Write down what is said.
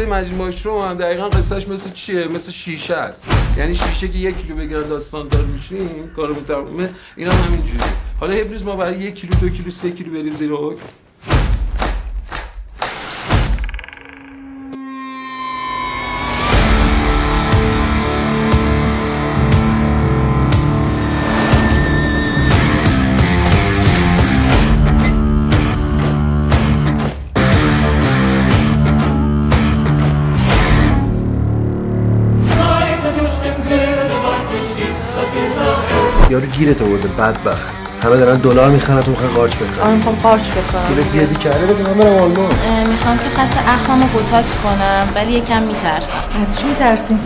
قصه مجید ماشرو هم دقیقا قصهش مثل چیه؟ مثل شیشه است. یعنی شیشه که یک کیلو بگیرن داستان دار میشیم کارمون تمومه. اینا هم همینجوریه. حالا امروز ما برای یک کیلو دو کیلو سه کیلو بریم زیر حکم. یارو گیرت آورده بدبخت. همه دارن دلار می‌خرن تو می‌خوای قارچ بکنی آره می‌خوام قارچ بکنم پول زیادی کرده بده من برم آلمان. می‌خوام که خط اخمامو بوتاکس کنم ولی یکم میترسم. از چی میترسی؟